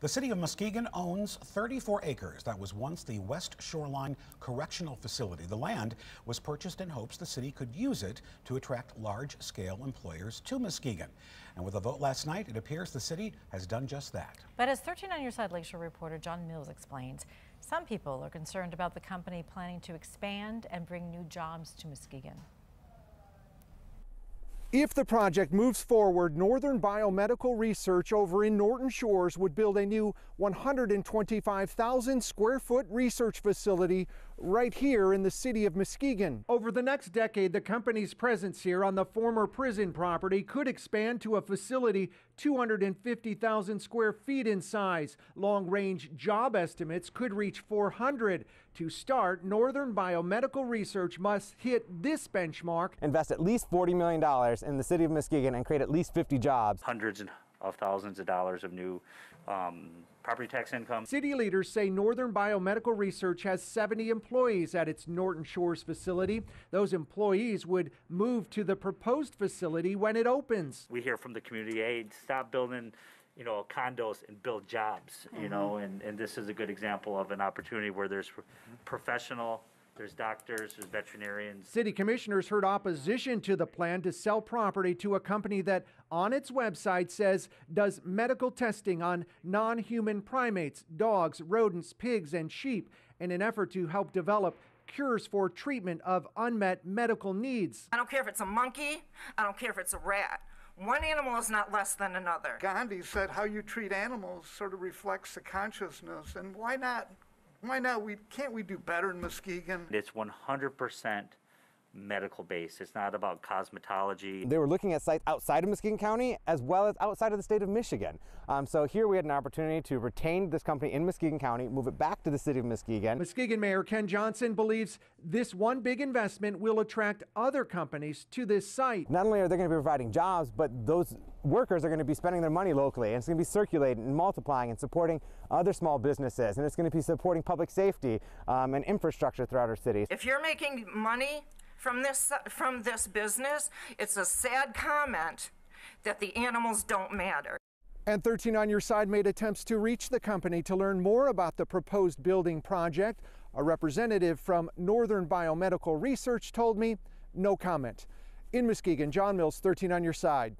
The city of Muskegon owns 34 acres. That was once the West Shoreline Correctional Facility. The land was purchased in hopes the city could use it to attract large scale employers to Muskegon. And with a vote last night, it appears the city has done just that. But as 13 on your side Lakeshore reporter John Mills explains, some people are concerned about the company planning to expand and bring new jobs to Muskegon. If the project moves forward, Northern Biomedical Research over in Norton Shores would build a new 125,000 square foot research facility right here in the city of Muskegon. Over the next decade, the company's presence here on the former prison property could expand to a facility 250,000 square feet in size. Long range job estimates could reach 400. To start, Northern Biomedical Research must hit this benchmark. Invest at least $40 million in the city of Muskegon and create at least 50 jobs. Hundreds of thousands of dollars of new um, property tax income. City leaders say Northern Biomedical Research has 70 employees at its Norton Shores facility. Those employees would move to the proposed facility when it opens. We hear from the community, hey, stop building you know, condos and build jobs, you mm-hmm. know, and, and this is a good example of an opportunity where there's professional there's doctors, there's veterinarians. City commissioners heard opposition to the plan to sell property to a company that, on its website, says does medical testing on non human primates, dogs, rodents, pigs, and sheep in an effort to help develop cures for treatment of unmet medical needs. I don't care if it's a monkey, I don't care if it's a rat. One animal is not less than another. Gandhi said how you treat animals sort of reflects the consciousness, and why not why not? We can't we do better in Muskegon? It's 100% medical base. It's not about cosmetology. They were looking at sites outside of Muskegon County as well as outside of the state of Michigan. Um, so here we had an opportunity to retain this company in Muskegon County, move it back to the city of Muskegon. Muskegon Mayor Ken Johnson believes this one big investment will attract other companies to this site. Not only are they going to be providing jobs, but those workers are going to be spending their money locally and it's going to be circulating and multiplying and supporting other small businesses and it's going to be supporting public safety um, and infrastructure throughout our cities. If you're making money from this, from this business, it's a sad comment that the animals don't matter. And 13 on your side made attempts to reach the company to learn more about the proposed building project. A representative from Northern Biomedical Research told me no comment. In Muskegon, John Mills, 13 on your side.